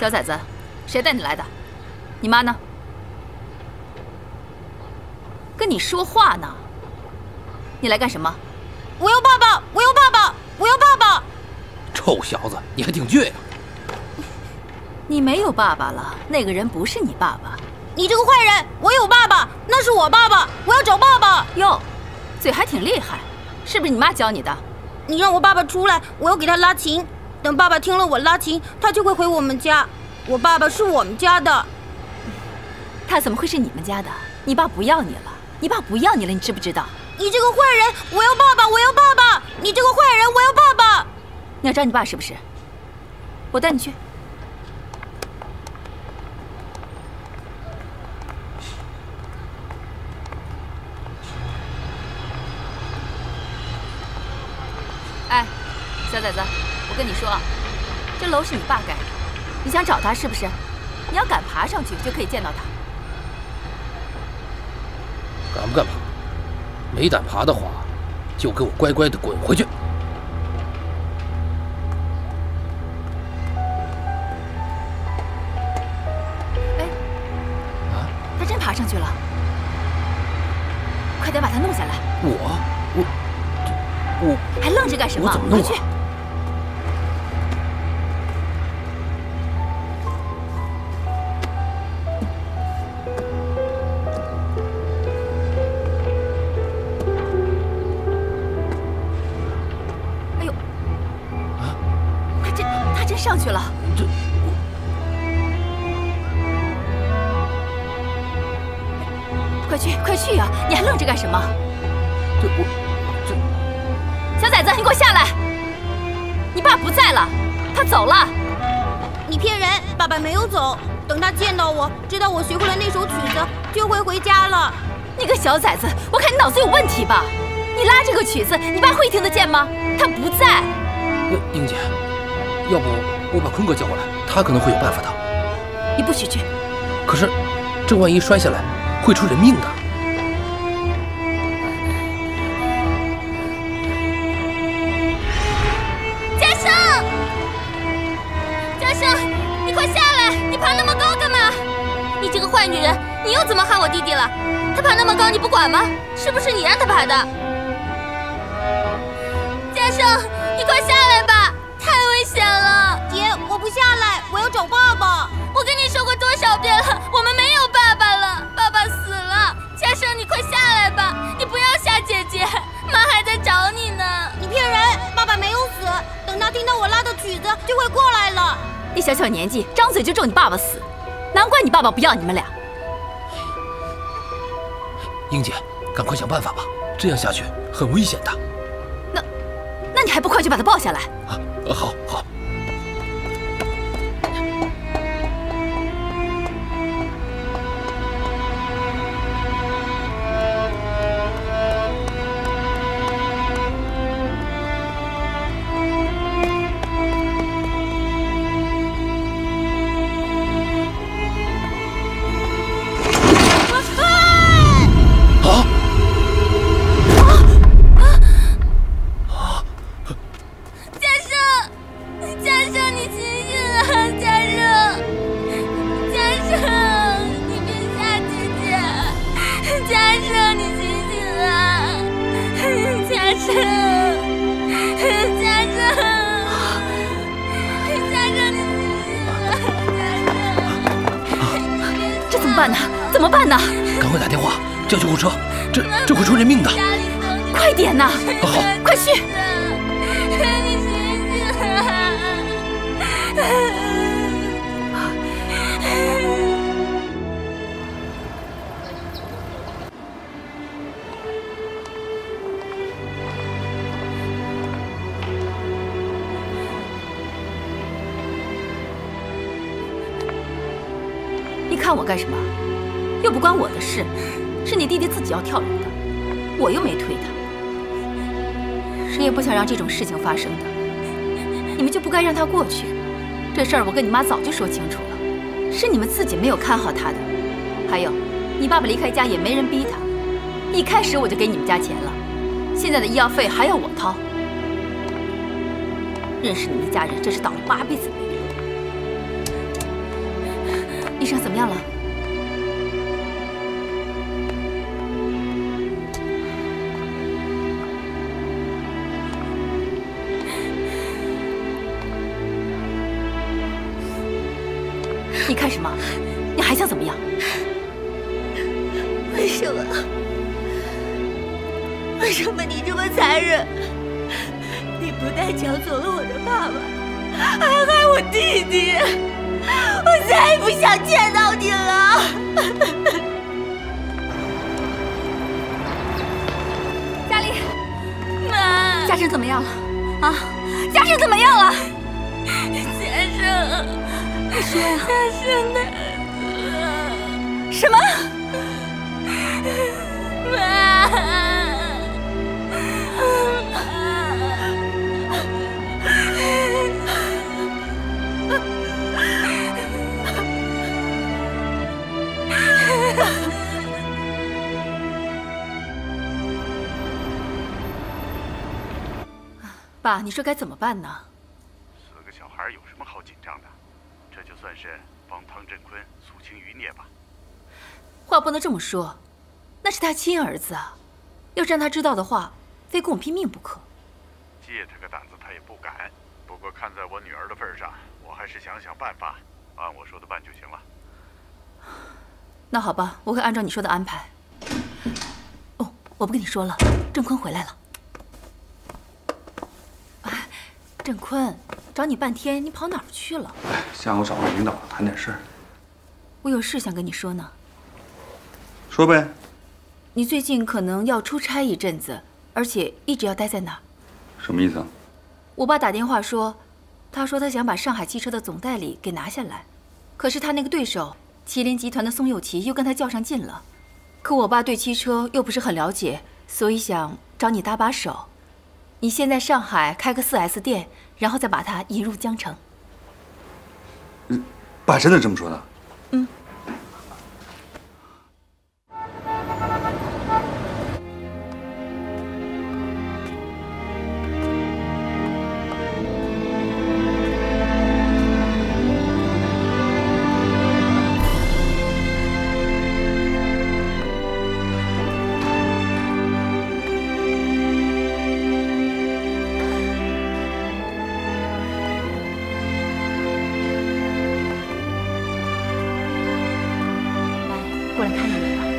小崽子，谁带你来的？你妈呢？跟你说话呢。你来干什么？我要爸爸！我要爸爸！我要爸爸！臭小子，你还挺倔呀！你没有爸爸了，那个人不是你爸爸。你这个坏人！我有爸爸，那是我爸爸，我要找爸爸。哟，嘴还挺厉害，是不是你妈教你的？你让我爸爸出来，我要给他拉琴。等爸爸听了我拉琴，他就会回我们家。我爸爸是我们家的，他怎么会是你们家的？你爸不要你了，你爸不要你了，你知不知道？你这个坏人！我要爸爸！我要爸爸！你这个坏人！我要爸爸！你要找你爸是不是？我带你去。哎，小崽子，我跟你说，这楼是你爸盖的，你想找他是不是？你要敢爬上去，就可以见到他。敢不敢爬？没胆爬的话，就给我乖乖的滚回去。哎，啊，他真爬上去了，快点把他弄下来。我，我，我还愣着干什么？我怎么弄去。上去了。这，快去快去呀！你还愣着干什么？这我这小崽子，你给我下来！你爸不在了，他走了。你骗人！爸爸没有走，等他见到我，知道我学会了那首曲子，就会回家了。你个小崽子，我看你脑子有问题吧？你拉这个曲子，你爸会听得见吗？他不在。那英姐，要不我把坤哥叫过来，他可能会有办法的。你不许去。可是，这万一摔下来，会出人命的。嘉生，嘉生，你快下来！你爬那么高干嘛？你这个坏女人，你又怎么害我弟弟了？他爬那么高你不管吗？是不是你让他爬的？嘉生，下来，我要找爸爸。我跟你说过多少遍了，我们没有爸爸了，爸爸死了。嘉生，你快下来吧，你不要吓姐姐，妈还在找你呢。你骗人，爸爸没有死，等他听到我拉的曲子就会过来了。你小小年纪，张嘴就咒你爸爸死，难怪你爸爸不要你们俩。英姐，赶快想办法吧，这样下去很危险的。那，那你还不快去把他抱下来？啊，好好。办呢？怎么办呢？赶快打电话叫救护车，这这会出人命的。快点呐！好，快去！你看我干什么？又不关我的事，是你弟弟自己要跳楼的，我又没推他。谁也不想让这种事情发生的，你们就不该让他过去。这事儿我跟你妈早就说清楚了，是你们自己没有看好他的。还有，你爸爸离开家也没人逼他，一开始我就给你们家钱了，现在的医药费还要我掏。认识你们一家人真是倒了八辈子霉上怎么样了？你看什么？你还想怎么样？为什么？为什么你这么残忍？你不但抢走了我的爸爸，还害我弟弟！我再也不想见到你了。佳丽，妈，嘉诚怎么样了？啊，嘉诚怎么样了？嘉诚，你说呀、嘉诚的？什么？爸，你说该怎么办呢？死个小孩有什么好紧张的？这就算是帮汤振坤肃清余孽吧。话不能这么说，那是他亲儿子啊！要是让他知道的话，非跟我拼命不可。借他个胆子，他也不敢。不过看在我女儿的份上，我还是想想办法，按我说的办就行了。那好吧，我会按照你说的安排。哦，我不跟你说了，郑坤回来了。哎，郑坤，找你半天，你跑哪儿去了？下午找个领导谈点事儿，我有事想跟你说呢。说呗。你最近可能要出差一阵子，而且一直要待在那儿。什么意思啊？我爸打电话说，他说他想把上海汽车的总代理给拿下来，可是他那个对手麒麟集团的宋佑奇又跟他较上劲了。可我爸对汽车又不是很了解，所以想找你搭把手。你先在上海开个四 S 店，然后再把它引入江城。爸真的这么说的？嗯。过来看你们了